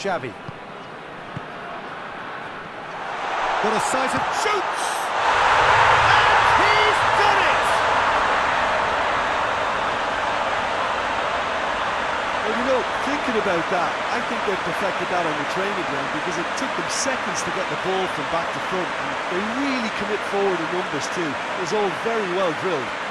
Xavi. Got a sight of shoots! And he's done it! Well, you know, thinking about that, I think they've perfected that on the training ground because it took them seconds to get the ball from back to front. And they really commit forward in numbers too. It was all very well drilled.